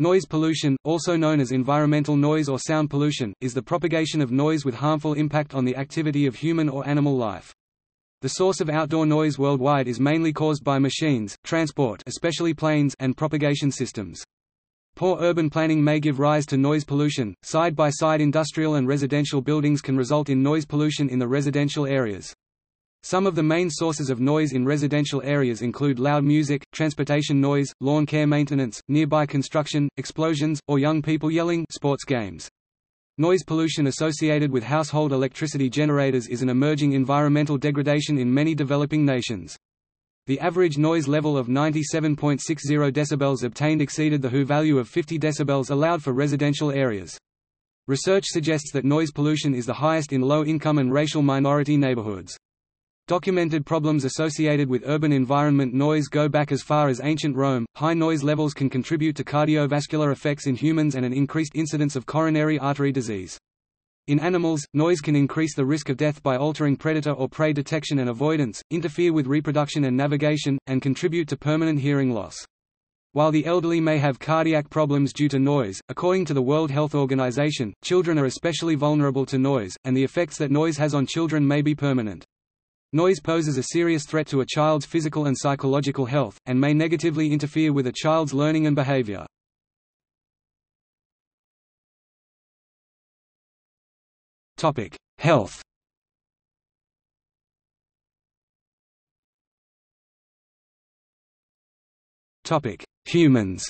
Noise pollution, also known as environmental noise or sound pollution, is the propagation of noise with harmful impact on the activity of human or animal life. The source of outdoor noise worldwide is mainly caused by machines, transport especially planes and propagation systems. Poor urban planning may give rise to noise pollution. Side-by-side -side industrial and residential buildings can result in noise pollution in the residential areas. Some of the main sources of noise in residential areas include loud music, transportation noise, lawn care maintenance, nearby construction, explosions, or young people yelling sports games. Noise pollution associated with household electricity generators is an emerging environmental degradation in many developing nations. The average noise level of 97.60 dB obtained exceeded the WHO value of 50 dB allowed for residential areas. Research suggests that noise pollution is the highest in low-income and racial minority neighborhoods. Documented problems associated with urban environment noise go back as far as ancient Rome. High noise levels can contribute to cardiovascular effects in humans and an increased incidence of coronary artery disease. In animals, noise can increase the risk of death by altering predator or prey detection and avoidance, interfere with reproduction and navigation, and contribute to permanent hearing loss. While the elderly may have cardiac problems due to noise, according to the World Health Organization, children are especially vulnerable to noise, and the effects that noise has on children may be permanent. Noise poses a serious threat to a child's physical and psychological health, and may negatively interfere with a child's learning and behavior. Health Humans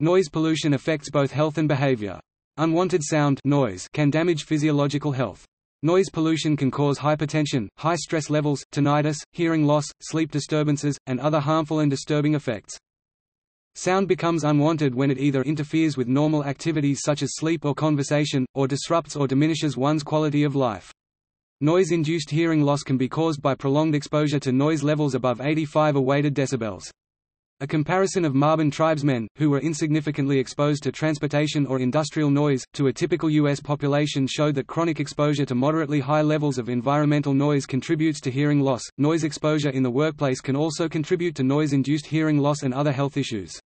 Noise pollution affects both health and behavior. Unwanted sound noise can damage physiological health. Noise pollution can cause hypertension, high stress levels, tinnitus, hearing loss, sleep disturbances, and other harmful and disturbing effects. Sound becomes unwanted when it either interferes with normal activities such as sleep or conversation, or disrupts or diminishes one's quality of life. Noise-induced hearing loss can be caused by prolonged exposure to noise levels above 85 weighted decibels. A comparison of Mabaan tribesmen, who were insignificantly exposed to transportation or industrial noise, to a typical U.S. population showed that chronic exposure to moderately high levels of environmental noise contributes to hearing loss. Noise exposure in the workplace can also contribute to noise-induced hearing loss and other health issues.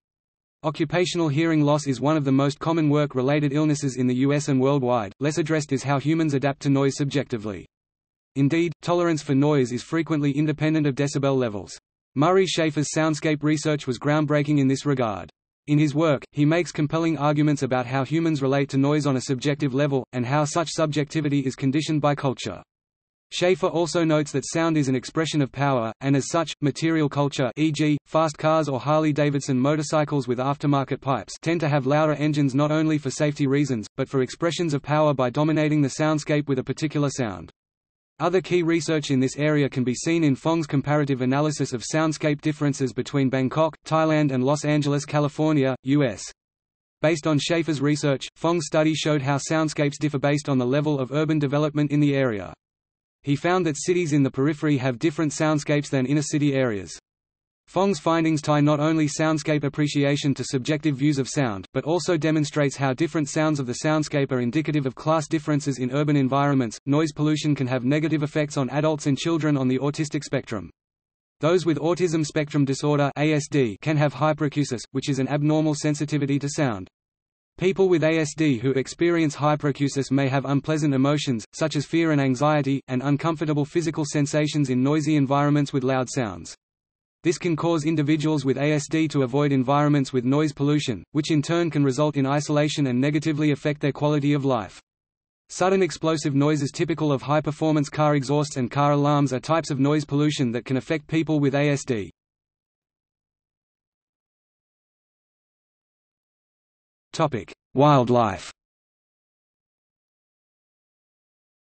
Occupational hearing loss is one of the most common work-related illnesses in the US and worldwide. Less addressed is how humans adapt to noise subjectively. Indeed, tolerance for noise is frequently independent of decibel levels. Murray Schafer's soundscape research was groundbreaking in this regard. In his work, he makes compelling arguments about how humans relate to noise on a subjective level, and how such subjectivity is conditioned by culture. Schafer also notes that sound is an expression of power, and as such, material culture e.g., fast cars or Harley-Davidson motorcycles with aftermarket pipes tend to have louder engines not only for safety reasons, but for expressions of power by dominating the soundscape with a particular sound. Other key research in this area can be seen in Fong's comparative analysis of soundscape differences between Bangkok, Thailand and Los Angeles, California, U.S. Based on Schafer's research, Fong's study showed how soundscapes differ based on the level of urban development in the area. He found that cities in the periphery have different soundscapes than inner-city areas. Fong's findings tie not only soundscape appreciation to subjective views of sound, but also demonstrates how different sounds of the soundscape are indicative of class differences in urban environments. Noise pollution can have negative effects on adults and children on the autistic spectrum. Those with autism spectrum disorder (ASD) can have hyperacusis, which is an abnormal sensitivity to sound. People with ASD who experience hyperacusis may have unpleasant emotions, such as fear and anxiety, and uncomfortable physical sensations in noisy environments with loud sounds. This can cause individuals with ASD to avoid environments with noise pollution, which in turn can result in isolation and negatively affect their quality of life. Sudden explosive noises typical of high-performance car exhausts and car alarms are types of noise pollution that can affect people with ASD. Wildlife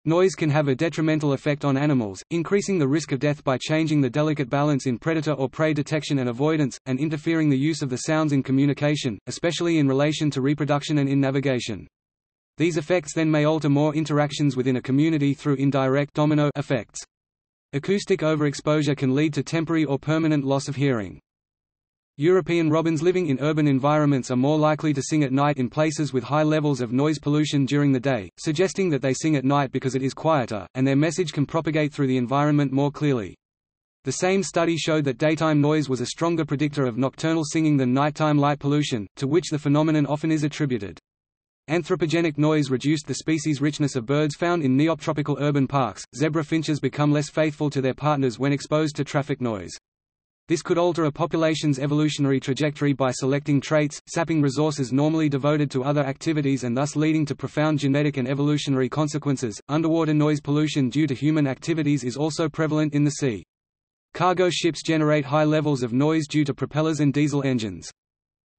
Noise can have a detrimental effect on animals, increasing the risk of death by changing the delicate balance in predator or prey detection and avoidance, and interfering the use of the sounds in communication, especially in relation to reproduction and in navigation. These effects then may alter more interactions within a community through indirect domino effects. Acoustic overexposure can lead to temporary or permanent loss of hearing. European robins living in urban environments are more likely to sing at night in places with high levels of noise pollution during the day, suggesting that they sing at night because it is quieter, and their message can propagate through the environment more clearly. The same study showed that daytime noise was a stronger predictor of nocturnal singing than nighttime light pollution, to which the phenomenon often is attributed. Anthropogenic noise reduced the species richness of birds found in neotropical urban parks. Zebra finches become less faithful to their partners when exposed to traffic noise. This could alter a population's evolutionary trajectory by selecting traits, sapping resources normally devoted to other activities and thus leading to profound genetic and evolutionary consequences. Underwater noise pollution due to human activities is also prevalent in the sea. Cargo ships generate high levels of noise due to propellers and diesel engines.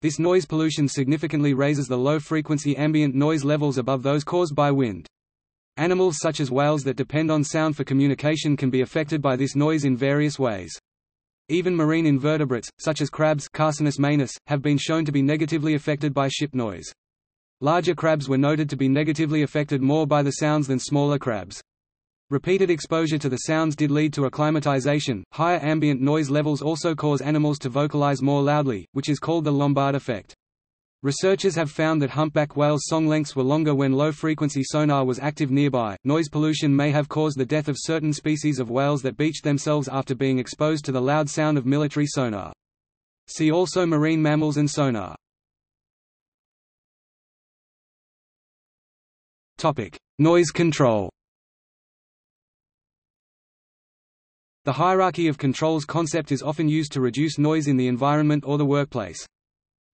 This noise pollution significantly raises the low-frequency ambient noise levels above those caused by wind. Animals such as whales that depend on sound for communication can be affected by this noise in various ways. Even marine invertebrates, such as crabs Carcinus maenas, have been shown to be negatively affected by ship noise. Larger crabs were noted to be negatively affected more by the sounds than smaller crabs. Repeated exposure to the sounds did lead to acclimatization. Higher ambient noise levels also cause animals to vocalize more loudly, which is called the Lombard effect. Researchers have found that humpback whales' song lengths were longer when low frequency sonar was active nearby. Noise pollution may have caused the death of certain species of whales that beached themselves after being exposed to the loud sound of military sonar. See also marine mammals and sonar. Topic: Noise control. The hierarchy of controls concept is often used to reduce noise in the environment or the workplace.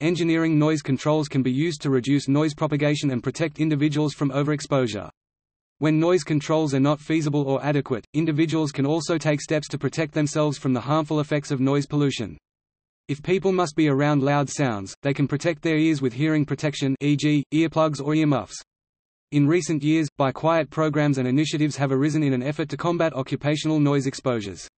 Engineering noise controls can be used to reduce noise propagation and protect individuals from overexposure. When noise controls are not feasible or adequate, individuals can also take steps to protect themselves from the harmful effects of noise pollution. If people must be around loud sounds, they can protect their ears with hearing protection e.g., earplugs or earmuffs. In recent years, Buy Quiet programs and initiatives have arisen in an effort to combat occupational noise exposures.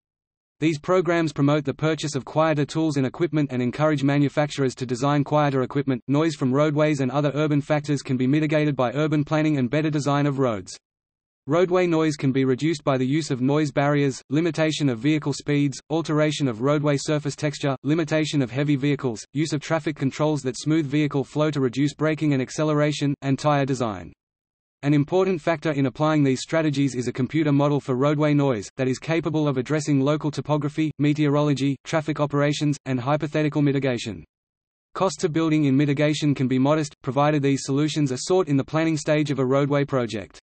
These programs promote the purchase of quieter tools and equipment and encourage manufacturers to design quieter equipment. Noise from roadways and other urban factors can be mitigated by urban planning and better design of roads. Roadway noise can be reduced by the use of noise barriers, limitation of vehicle speeds, alteration of roadway surface texture, limitation of heavy vehicles, use of traffic controls that smooth vehicle flow to reduce braking and acceleration, and tire design. An important factor in applying these strategies is a computer model for roadway noise, that is capable of addressing local topography, meteorology, traffic operations, and hypothetical mitigation. Costs of building in mitigation can be modest, provided these solutions are sought in the planning stage of a roadway project.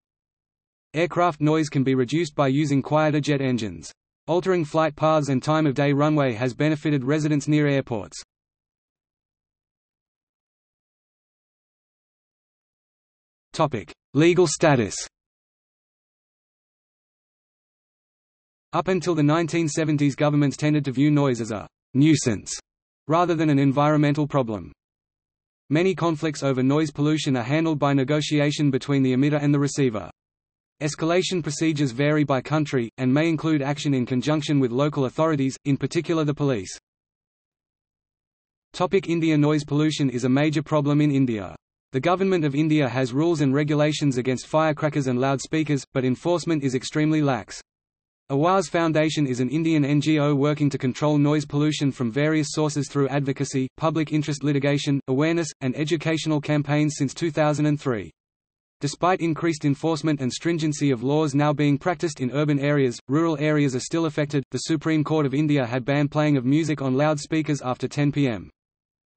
Aircraft noise can be reduced by using quieter jet engines. Altering flight paths and time of day runway has benefited residents near airports. Topic: Legal status. Up until the 1970s governments tended to view noise as a nuisance rather than an environmental problem. Many conflicts over noise pollution are handled by negotiation between the emitter and the receiver. Escalation procedures vary by country, and may include action in conjunction with local authorities, in particular the police. Topic India Noise pollution is a major problem in India. The Government of India has rules and regulations against firecrackers and loudspeakers, but enforcement is extremely lax. Awaz Foundation is an Indian NGO working to control noise pollution from various sources through advocacy, public interest litigation, awareness, and educational campaigns since 2003. Despite increased enforcement and stringency of laws now being practiced in urban areas, rural areas are still affected. The Supreme Court of India had banned playing of music on loudspeakers after 10 pm.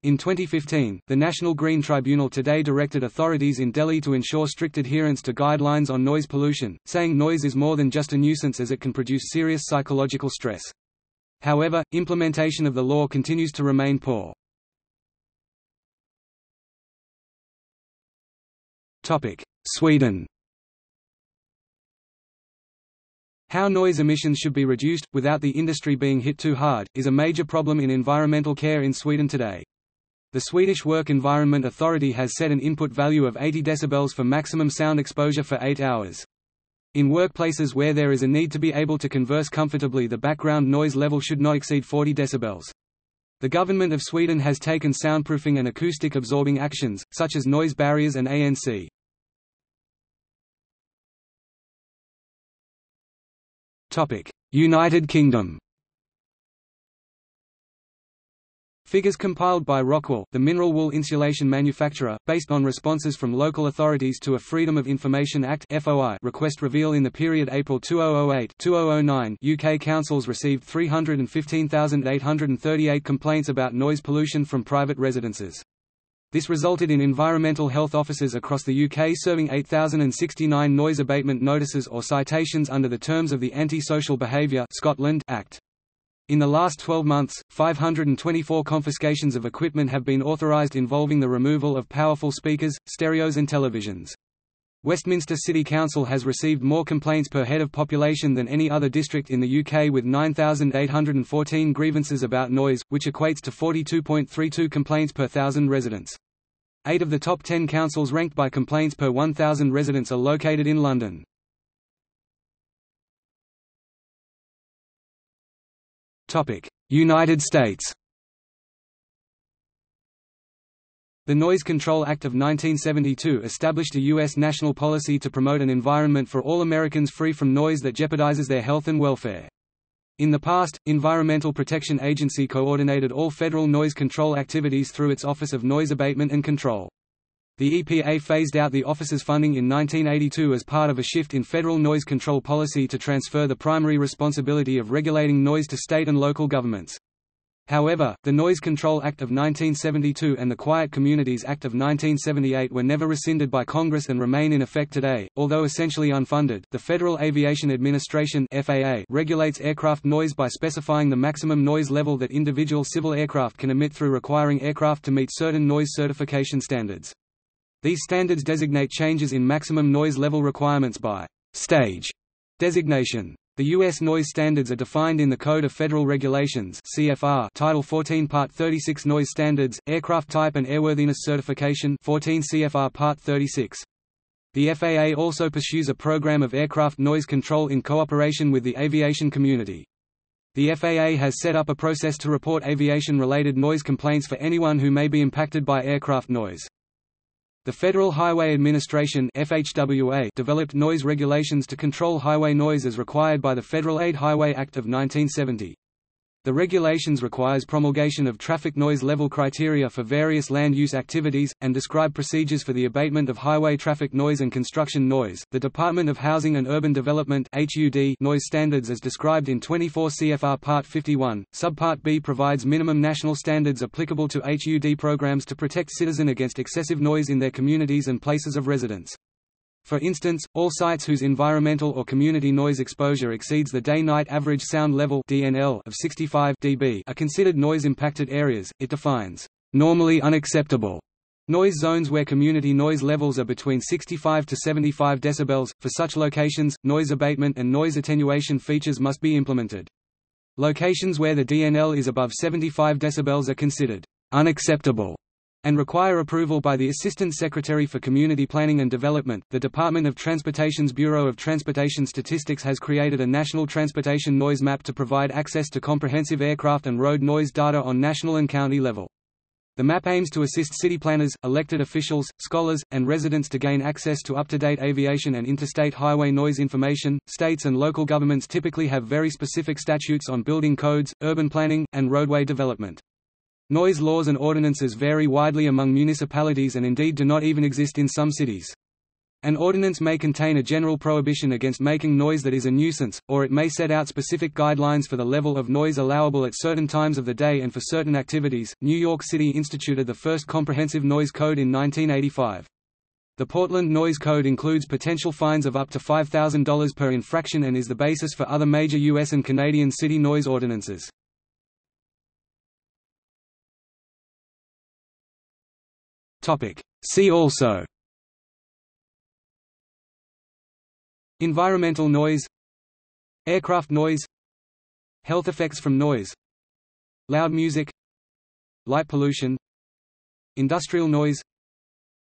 In 2015, the National Green Tribunal today directed authorities in Delhi to ensure strict adherence to guidelines on noise pollution, saying noise is more than just a nuisance as it can produce serious psychological stress. However, implementation of the law continues to remain poor. Sweden How noise emissions should be reduced, without the industry being hit too hard, is a major problem in environmental care in Sweden today. The Swedish Work Environment Authority has set an input value of 80 dB for maximum sound exposure for 8 hours. In workplaces where there is a need to be able to converse comfortably the background noise level should not exceed 40 dB. The government of Sweden has taken soundproofing and acoustic absorbing actions, such as noise barriers and ANC. United Kingdom Figures compiled by Rockwool, the mineral wool insulation manufacturer, based on responses from local authorities to a Freedom of Information Act (FOI) request reveal in the period April 2008-2009 UK councils received 315,838 complaints about noise pollution from private residences. This resulted in environmental health officers across the UK serving 8,069 noise abatement notices or citations under the terms of the Anti-Social Behaviour Scotland Act. In the last 12 months, 524 confiscations of equipment have been authorised involving the removal of powerful speakers, stereos and televisions. Westminster City Council has received more complaints per head of population than any other district in the UK with 9,814 grievances about noise, which equates to 42.32 complaints per thousand residents. Eight of the top ten councils ranked by complaints per 1,000 residents are located in London. United States The Noise Control Act of 1972 established a U.S. national policy to promote an environment for all Americans free from noise that jeopardizes their health and welfare. In the past, Environmental Protection Agency coordinated all federal noise control activities through its Office of Noise Abatement and Control. The EPA phased out the office's funding in 1982 as part of a shift in federal noise control policy to transfer the primary responsibility of regulating noise to state and local governments. However, the Noise Control Act of 1972 and the Quiet Communities Act of 1978 were never rescinded by Congress and remain in effect today. Although essentially unfunded, the Federal Aviation Administration (FAA) regulates aircraft noise by specifying the maximum noise level that individual civil aircraft can emit through requiring aircraft to meet certain noise certification standards. These standards designate changes in maximum noise level requirements by stage designation. The U.S. noise standards are defined in the Code of Federal Regulations CFR Title 14 Part 36 Noise Standards, Aircraft Type and Airworthiness Certification 14 CFR Part 36. The FAA also pursues a program of aircraft noise control in cooperation with the aviation community. The FAA has set up a process to report aviation-related noise complaints for anyone who may be impacted by aircraft noise. The Federal Highway Administration FHWA developed noise regulations to control highway noise as required by the Federal Aid Highway Act of 1970. The regulations requires promulgation of traffic noise level criteria for various land use activities, and describe procedures for the abatement of highway traffic noise and construction noise. The Department of Housing and Urban Development HUD noise standards as described in 24 CFR Part 51, Subpart B provides minimum national standards applicable to HUD programs to protect citizen against excessive noise in their communities and places of residence. For instance, all sites whose environmental or community noise exposure exceeds the day-night average sound level (DNL) of 65 dB are considered noise-impacted areas. It defines normally unacceptable noise zones where community noise levels are between 65 to 75 decibels. For such locations, noise abatement and noise attenuation features must be implemented. Locations where the DNL is above 75 decibels are considered unacceptable and require approval by the Assistant Secretary for Community Planning and Development. The Department of Transportation's Bureau of Transportation Statistics has created a national transportation noise map to provide access to comprehensive aircraft and road noise data on national and county level. The map aims to assist city planners, elected officials, scholars, and residents to gain access to up-to-date aviation and interstate highway noise information. States and local governments typically have very specific statutes on building codes, urban planning, and roadway development. Noise laws and ordinances vary widely among municipalities and indeed do not even exist in some cities. An ordinance may contain a general prohibition against making noise that is a nuisance, or it may set out specific guidelines for the level of noise allowable at certain times of the day and for certain activities. New York City instituted the first comprehensive noise code in 1985. The Portland Noise Code includes potential fines of up to $5,000 per infraction and is the basis for other major U.S. and Canadian city noise ordinances. See also Environmental noise Aircraft noise Health effects from noise Loud music Light pollution Industrial noise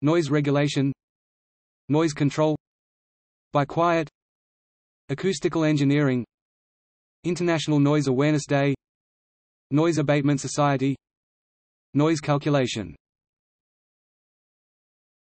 Noise regulation Noise control Buy Quiet Acoustical engineering International Noise Awareness Day Noise Abatement Society Noise calculation